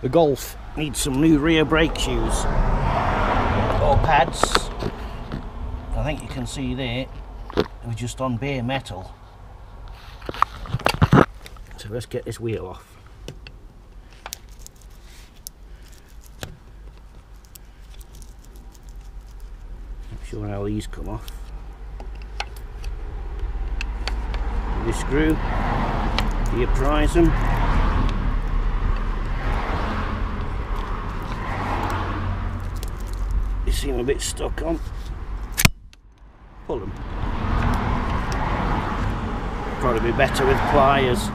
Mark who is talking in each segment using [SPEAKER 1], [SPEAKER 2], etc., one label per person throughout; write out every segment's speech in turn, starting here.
[SPEAKER 1] The Golf needs some new rear brake shoes or pads. I think you can see there, we're just on bare metal. So let's get this wheel off. Not sure how these come off. This screw, you prise them? Seem a bit stuck on. Pull them. Probably be better with pliers.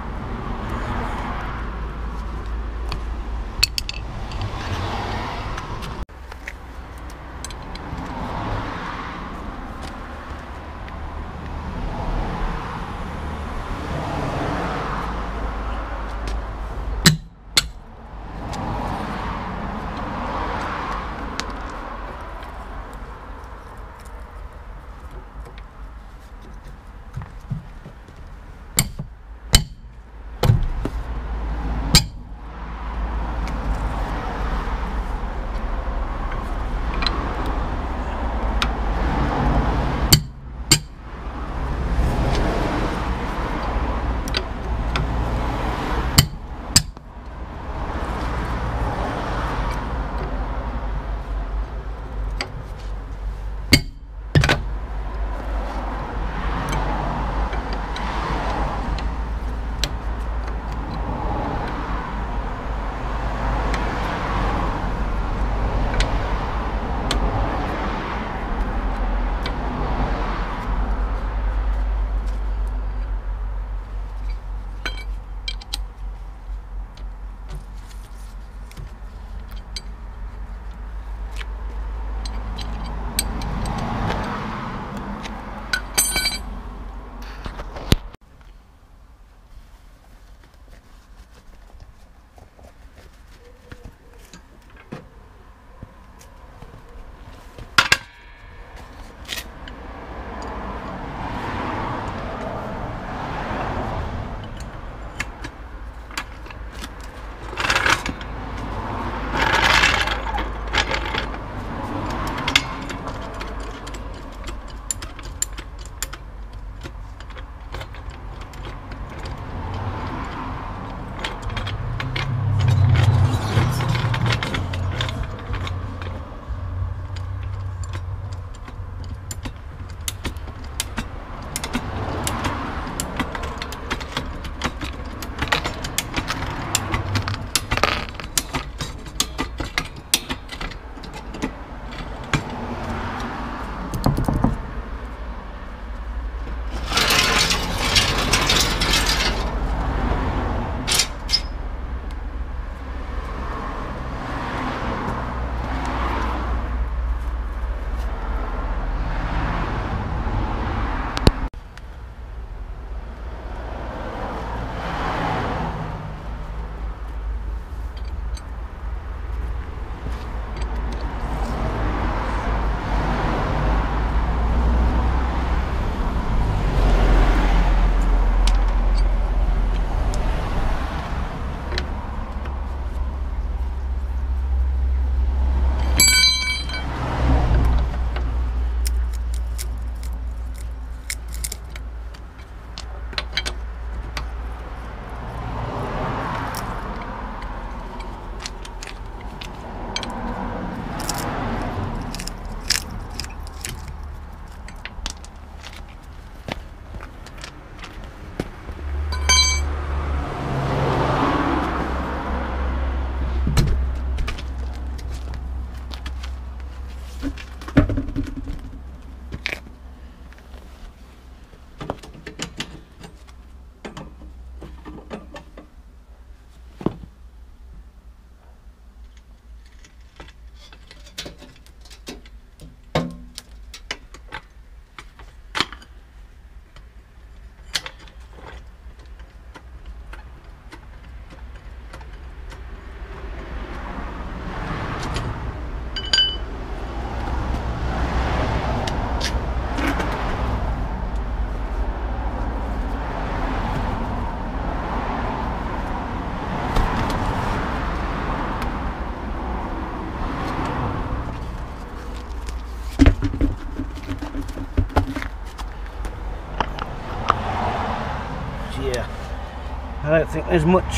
[SPEAKER 1] Think there's much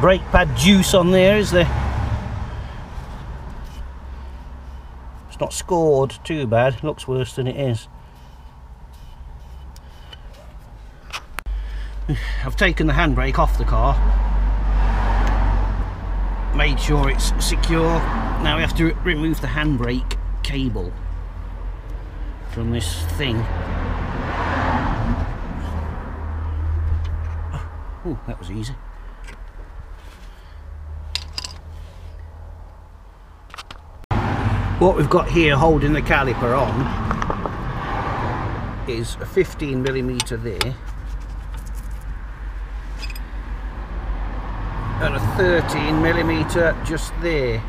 [SPEAKER 1] brake pad juice on there, is there? It's not scored too bad, looks worse than it is. I've taken the handbrake off the car made sure it's secure now we have to remove the handbrake cable from this thing oh that was easy. What we've got here holding the caliper on is a 15 millimeter there and a 13 millimeter just there.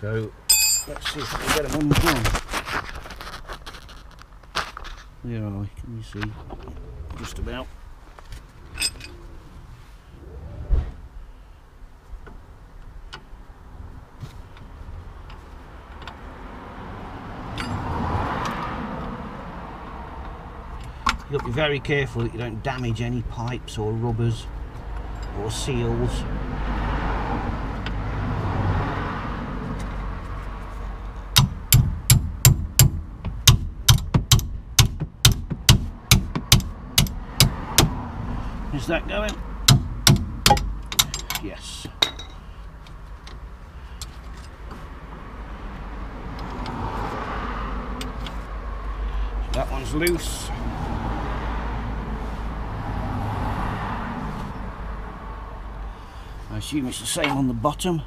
[SPEAKER 1] So let's see if we can get them undone where are can you see just about You've got to be very careful that you don't damage any pipes or rubbers or seals. Is that going? Yes. that one's loose. I assume it's the same on the bottom.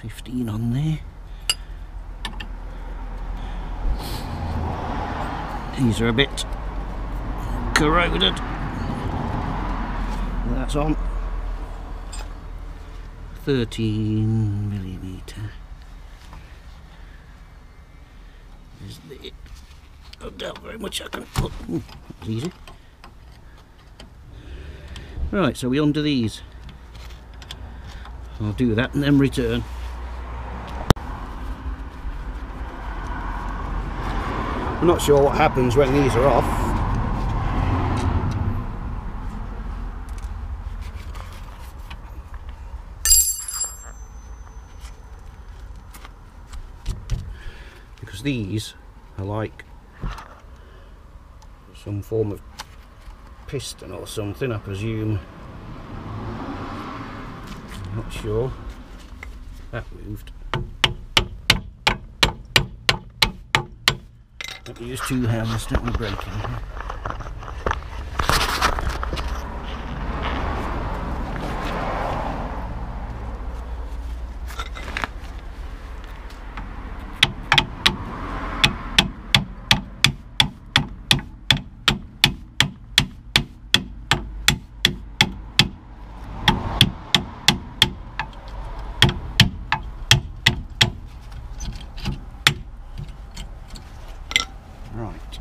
[SPEAKER 1] Fifteen on there. Are a bit corroded. That's on. 13 millimeter. Is the oh, I doubt very much I can put. Ooh, that's easy. Right, so we undo these. I'll do that and then return. I'm not sure what happens when these are off. because these are like some form of piston or something I presume. I'm not sure. That moved use two hands to me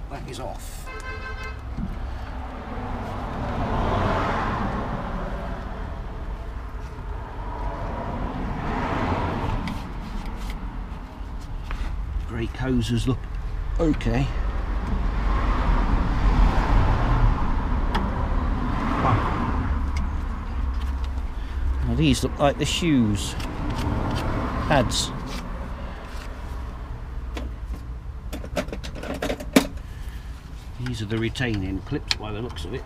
[SPEAKER 1] braking is off. Brake hoses look okay. Now these look like the shoes pads. These are the retaining clips by the looks of it.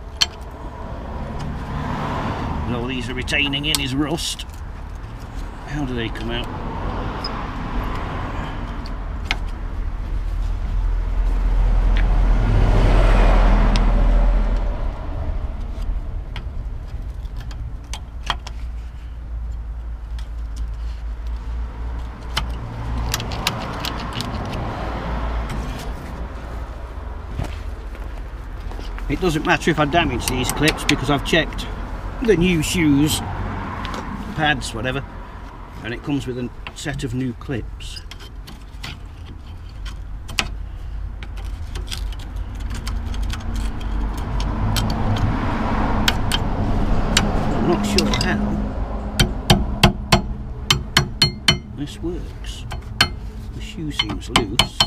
[SPEAKER 1] And all these are retaining in is rust. How do they come out? It doesn't matter if I damage these clips because I've checked the new shoes, pads, whatever, and it comes with a set of new clips. I'm not sure how this works. The shoe seems loose.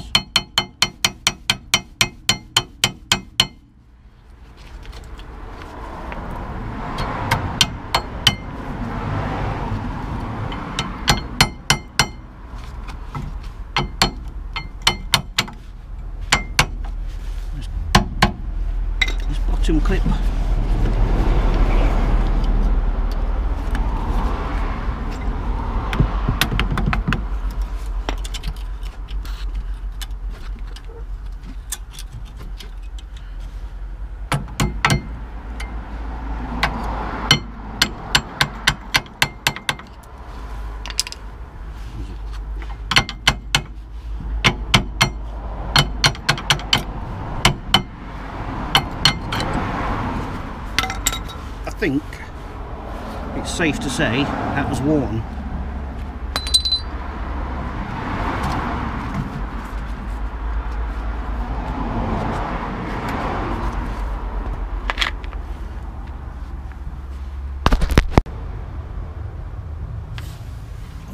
[SPEAKER 1] Safe to say that was worn.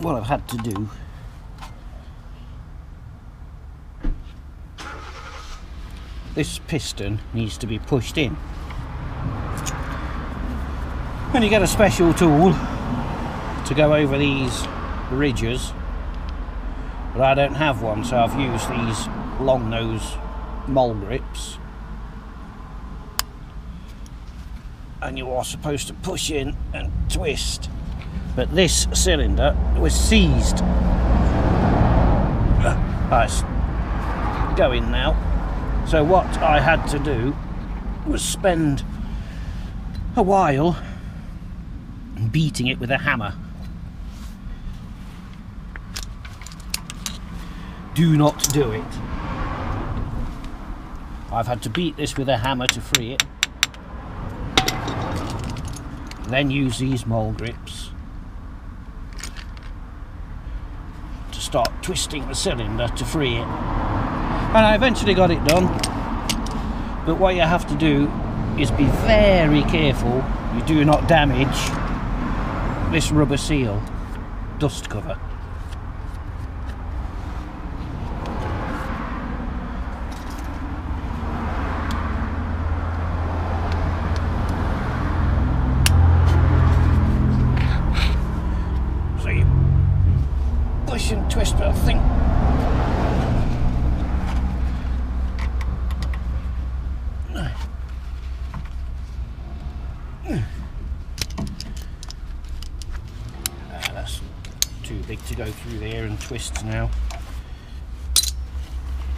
[SPEAKER 1] What I've had to do this piston needs to be pushed in when you get a special tool to go over these ridges. But I don't have one so I've used these long nose mole grips. And you are supposed to push in and twist. But this cylinder was seized. Ah, it's going now. So what I had to do was spend a while beating it with a hammer. Do not do it. I've had to beat this with a hammer to free it. Then use these mole grips to start twisting the cylinder to free it. And I eventually got it done. But what you have to do is be very careful you do not damage this rubber seal dust cover. So you push and twist, but I think Ah, that's too big to go through there and twist now.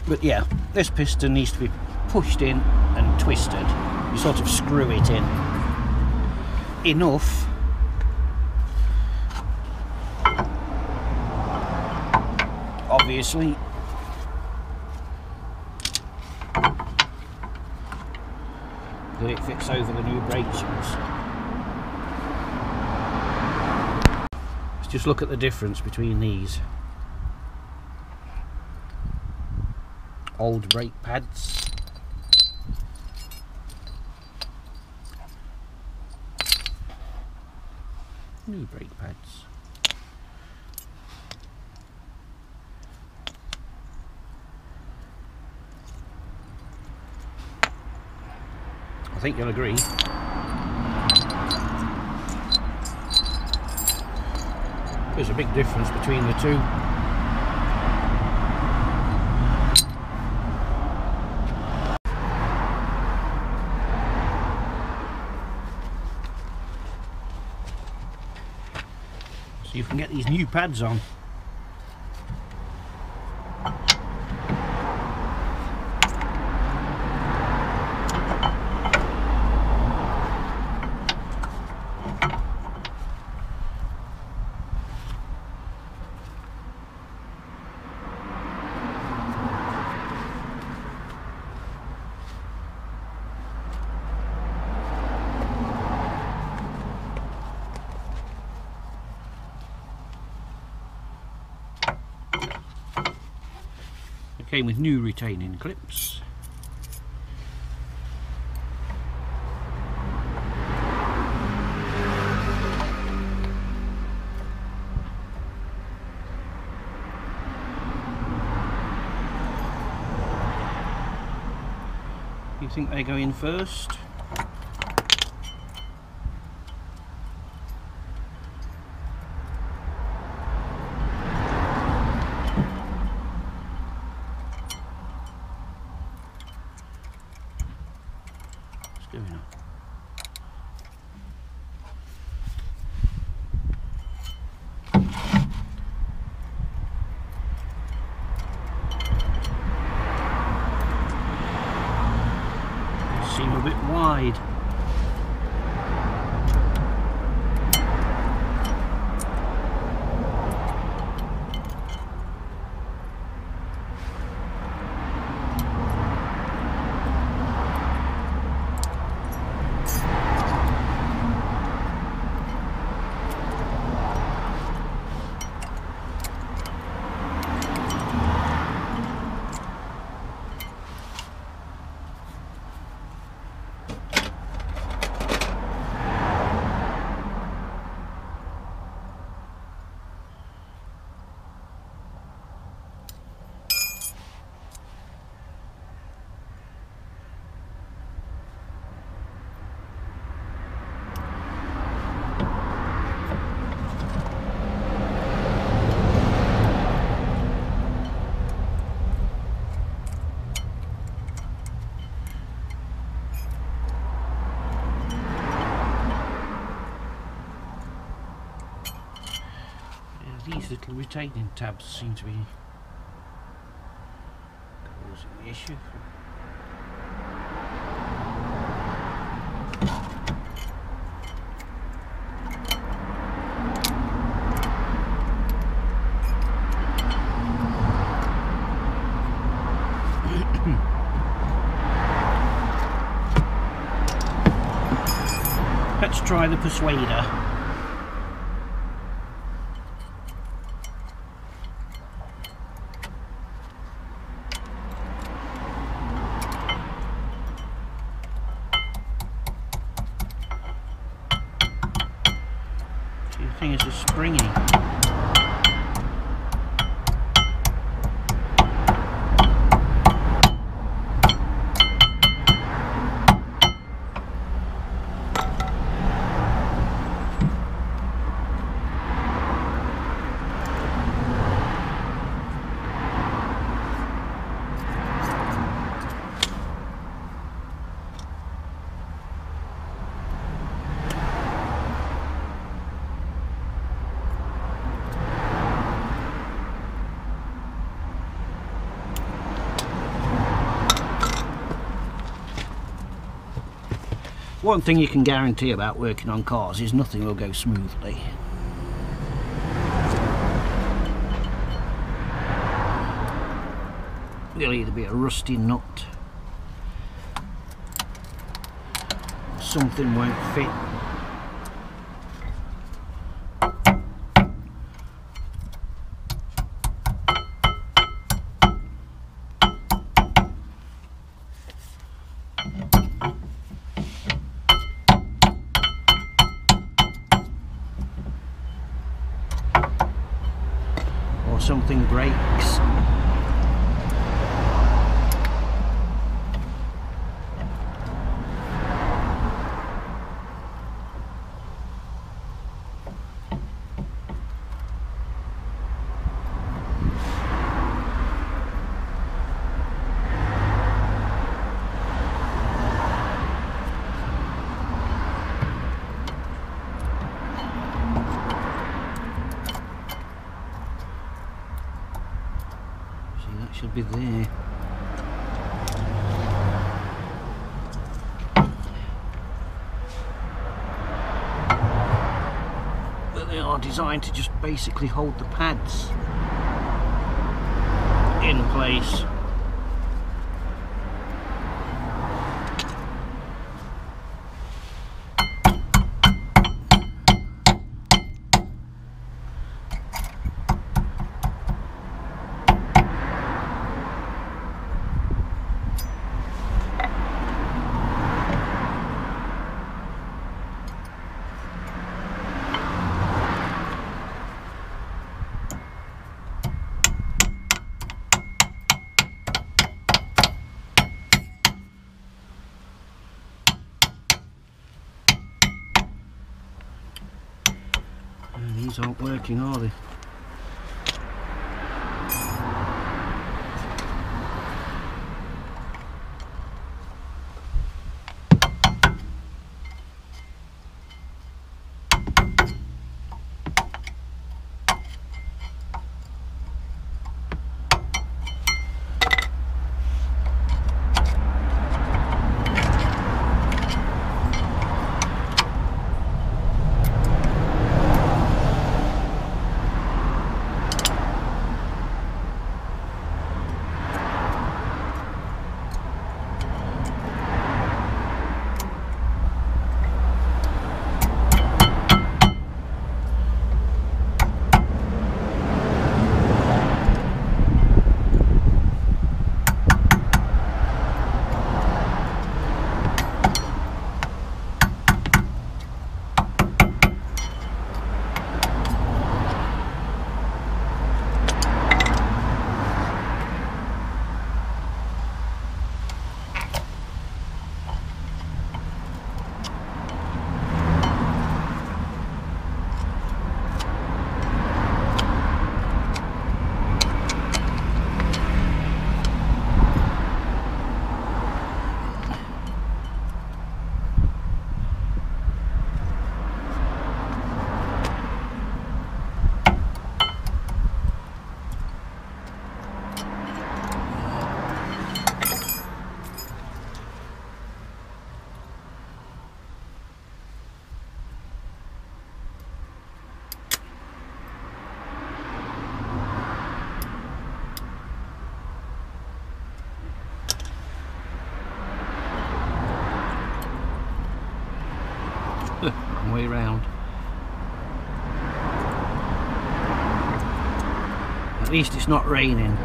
[SPEAKER 1] But yeah, this piston needs to be pushed in and twisted. You sort of screw it in. Enough. Obviously. That it fits over the new brake shoes. Just look at the difference between these. Old brake pads. New brake pads. I think you'll agree. There's a big difference between the two. So you can get these new pads on. Came with new retaining clips. You think they go in first? A little retaining tabs seem to be causing the issue. Let's try the persuader. Two fingers are springy. One thing you can guarantee about working on cars is nothing will go smoothly. There'll either be a rusty nut, something won't fit. Something breaks. See, that be there. But they are designed to just basically hold the pads in place. Working, are they? Way round. At least it's not raining.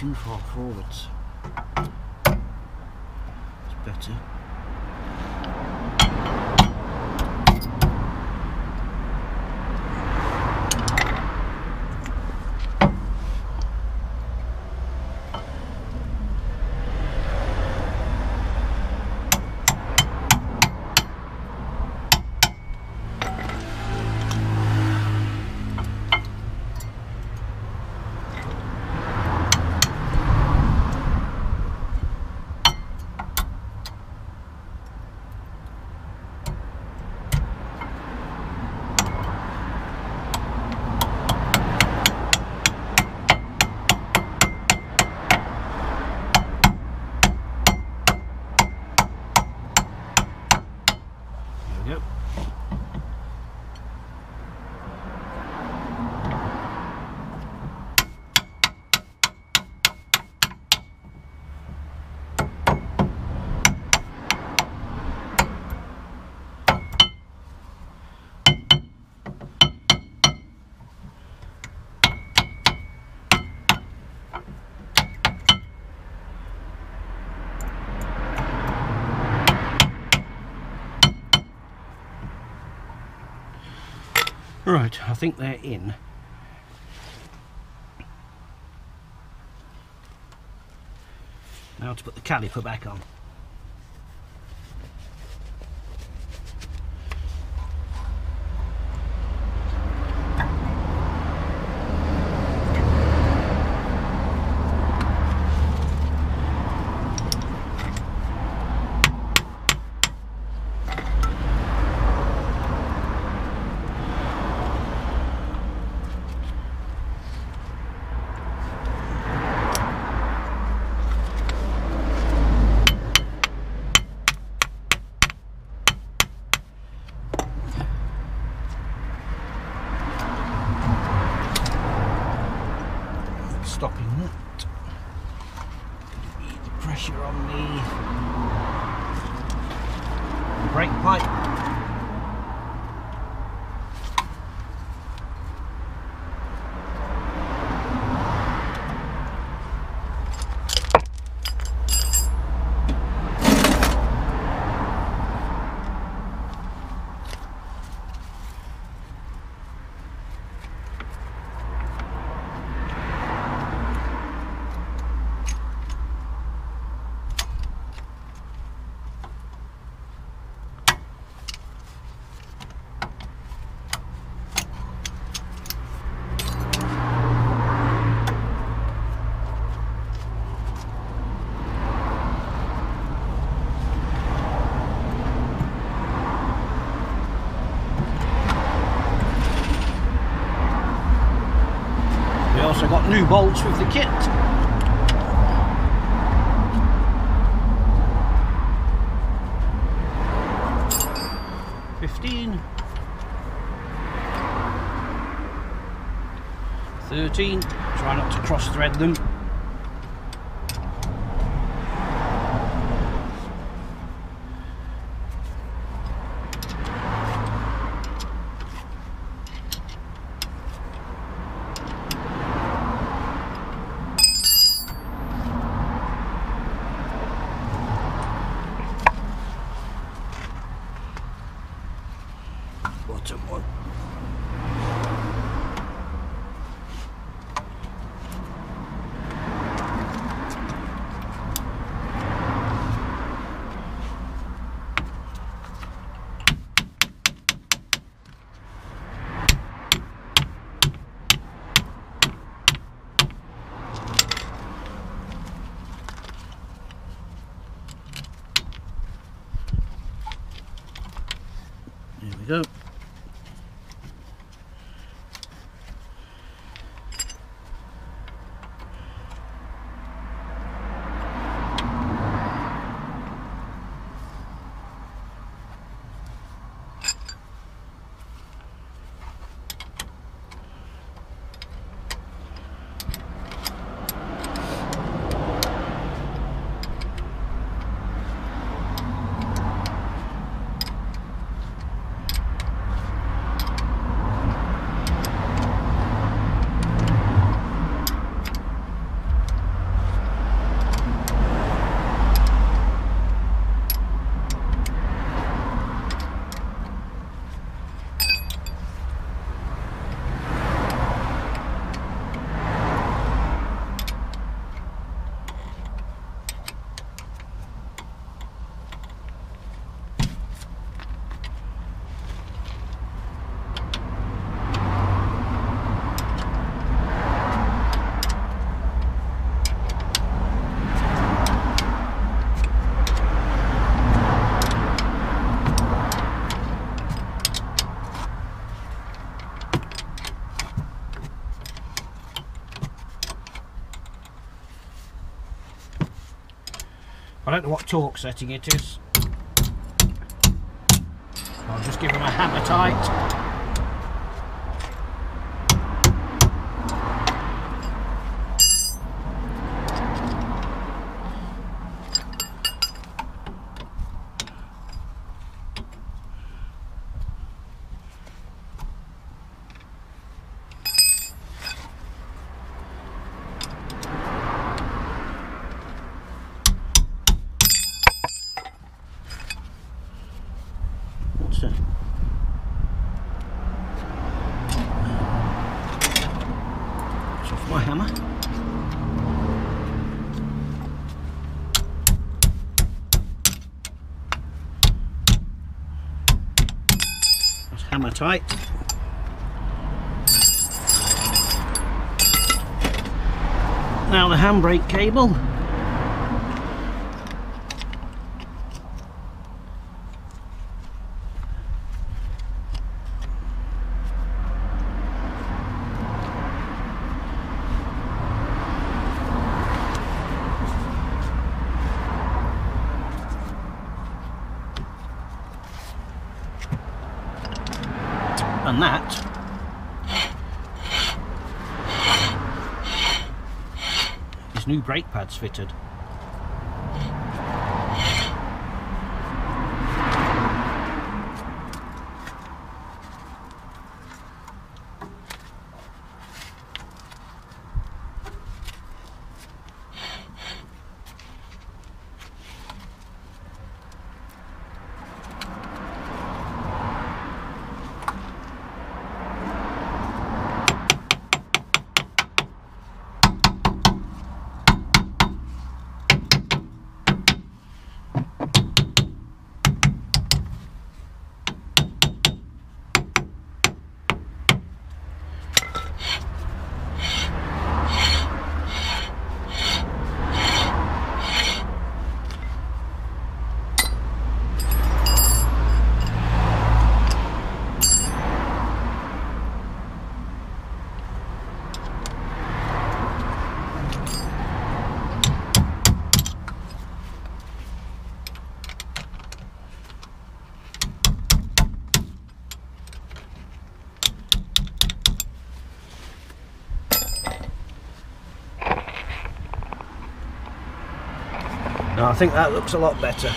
[SPEAKER 1] Too far forwards. It's better. There Right, I think they're in. Now to put the caliper back on. stopping that. The pressure on the brake pipe. New bolts with the kit. Fifteen. Thirteen. Try not to cross thread them. Bottom one. Torque setting it is. I'll just give them a hammer tight. What's that? It's off my hammer. That's hammer tight. Now the handbrake cable. That is new brake pads fitted. I think that looks a lot better.